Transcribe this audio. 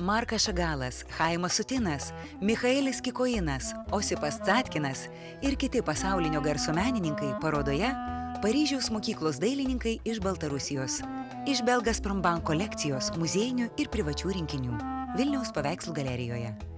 markas šagalas chaimas sutinas michaelis kikoinas osipas catkinas ir kiti pasaulinio garso menininkai parodoje paryžiaus mokyklos dailininkai iš baltarusijos iš belgazpромbank kolekcijos muziejinių ir privačių rinkinių vilniaus paveikslų galerijoje.